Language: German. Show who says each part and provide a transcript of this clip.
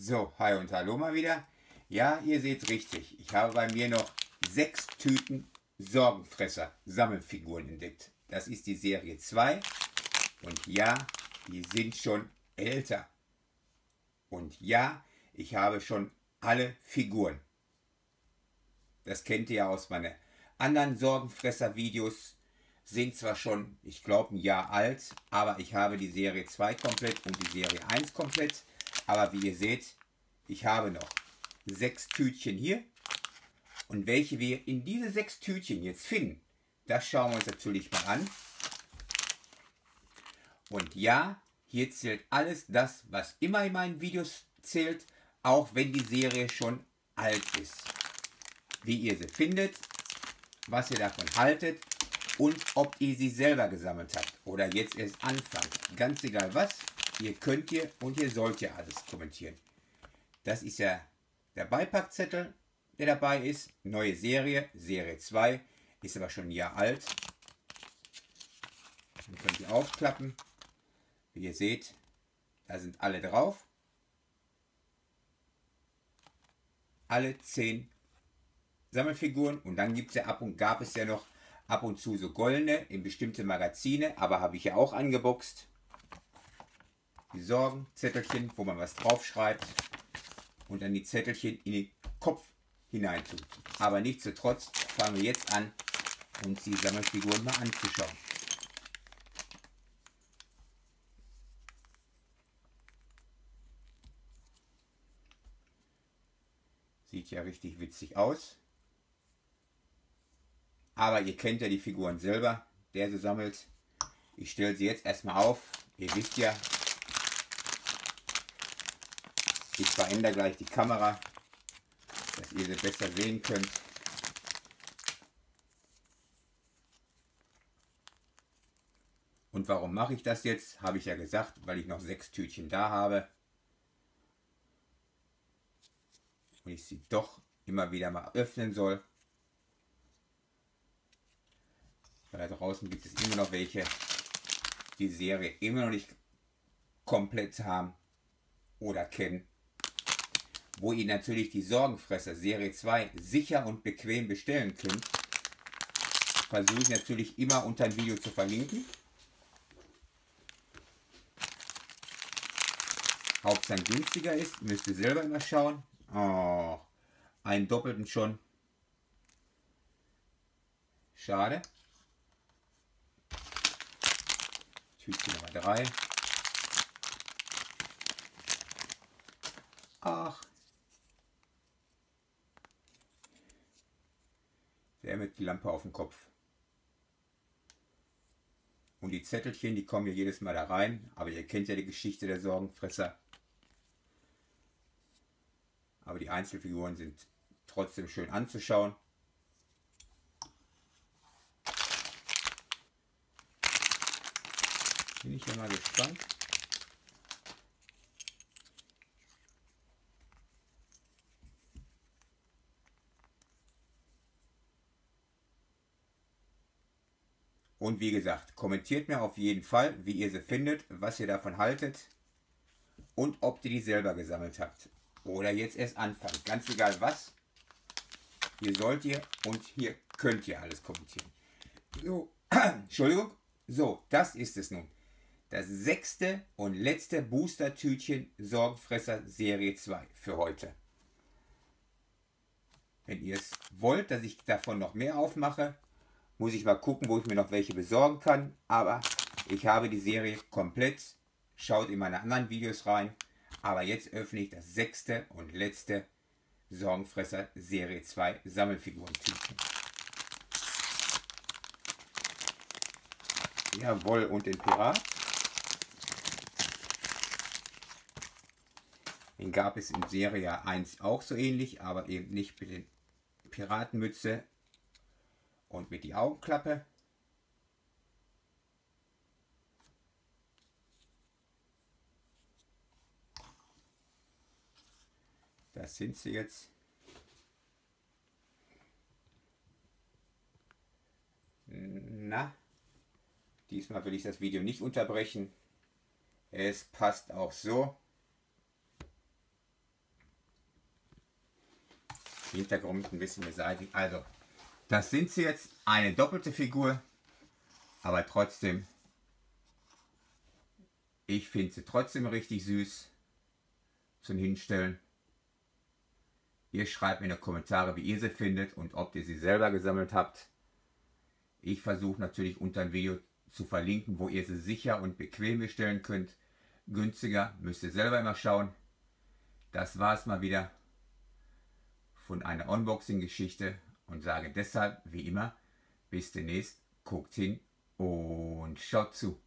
Speaker 1: So, hi und hallo mal wieder. Ja, ihr seht richtig. Ich habe bei mir noch sechs Tüten Sorgenfresser Sammelfiguren entdeckt. Das ist die Serie 2. Und ja, die sind schon älter. Und ja, ich habe schon alle Figuren. Das kennt ihr ja aus meinen anderen Sorgenfresser-Videos. Sind zwar schon, ich glaube, ein Jahr alt, aber ich habe die Serie 2 komplett und die Serie 1 komplett. Aber wie ihr seht, ich habe noch sechs Tütchen hier. Und welche wir in diese sechs Tütchen jetzt finden, das schauen wir uns natürlich mal an. Und ja, hier zählt alles das, was immer in meinen Videos zählt, auch wenn die Serie schon alt ist. Wie ihr sie findet, was ihr davon haltet und ob ihr sie selber gesammelt habt oder jetzt erst anfangt. Ganz egal was, ihr könnt ihr und ihr sollt ja alles kommentieren. Das ist ja der Beipackzettel, der dabei ist. Neue Serie, Serie 2, ist aber schon ein Jahr alt. Dann könnt ihr aufklappen. Wie ihr seht, da sind alle drauf. Alle 10 Sammelfiguren und dann gibt es ja ab und gab es ja noch ab und zu so goldene in bestimmte Magazine, aber habe ich ja auch angeboxt. Die Sorgenzettelchen, wo man was draufschreibt und dann die Zettelchen in den Kopf hinein tut. Aber nichtsdestotrotz fangen wir jetzt an, uns die Sammelfiguren mal anzuschauen. Sieht ja richtig witzig aus. Aber ihr kennt ja die Figuren selber, der sie sammelt. Ich stelle sie jetzt erstmal auf. Ihr wisst ja, ich verändere gleich die Kamera, dass ihr sie besser sehen könnt. Und warum mache ich das jetzt? Habe ich ja gesagt, weil ich noch sechs Tütchen da habe. Und ich sie doch immer wieder mal öffnen soll. Weil da draußen gibt es immer noch welche, die Serie immer noch nicht komplett haben oder kennen. Wo ihr natürlich die Sorgenfresser Serie 2 sicher und bequem bestellen könnt, versuche ich natürlich immer unter ein Video zu verlinken. Dann günstiger ist, müsst ihr selber immer schauen. Oh, einen doppelten schon. Schade. Tütchen Nummer 3. Ach. Mit die Lampe auf dem Kopf. Und die Zettelchen, die kommen ja jedes Mal da rein. Aber ihr kennt ja die Geschichte der Sorgenfresser. Aber die Einzelfiguren sind trotzdem schön anzuschauen. Bin ich ja mal gespannt. Und wie gesagt, kommentiert mir auf jeden Fall, wie ihr sie findet, was ihr davon haltet und ob ihr die selber gesammelt habt. Oder jetzt erst anfangen. Ganz egal was. Hier sollt ihr und hier könnt ihr alles kommentieren. So, Entschuldigung. So, das ist es nun. Das sechste und letzte Booster-Tütchen Sorgenfresser Serie 2 für heute. Wenn ihr es wollt, dass ich davon noch mehr aufmache, muss ich mal gucken, wo ich mir noch welche besorgen kann. Aber ich habe die Serie komplett. Schaut in meine anderen Videos rein. Aber jetzt öffne ich das sechste und letzte Sorgenfresser Serie 2 Sammelfigurentütchen. Jawohl, und den Pirat. Den gab es in Serie 1 auch so ähnlich, aber eben nicht mit den Piratenmütze und mit die Augenklappe. Das sind sie jetzt. Na, diesmal will ich das Video nicht unterbrechen. Es passt auch so. Hintergrund ein bisschen beseitigt. Also, das sind sie jetzt. Eine doppelte Figur. Aber trotzdem, ich finde sie trotzdem richtig süß zum Hinstellen. Ihr schreibt mir in die Kommentare, wie ihr sie findet und ob ihr sie selber gesammelt habt. Ich versuche natürlich unter dem Video zu verlinken, wo ihr sie sicher und bequem bestellen könnt. Günstiger müsst ihr selber immer schauen. Das war es mal wieder von einer Unboxing-Geschichte und sage deshalb, wie immer, bis demnächst, guckt hin und schaut zu.